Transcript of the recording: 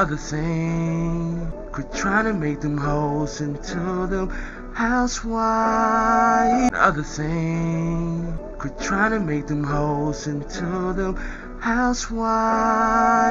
other thing, quit trying to make them hoes into them housewives. Other thing, quit trying to make them hoes into them housewives.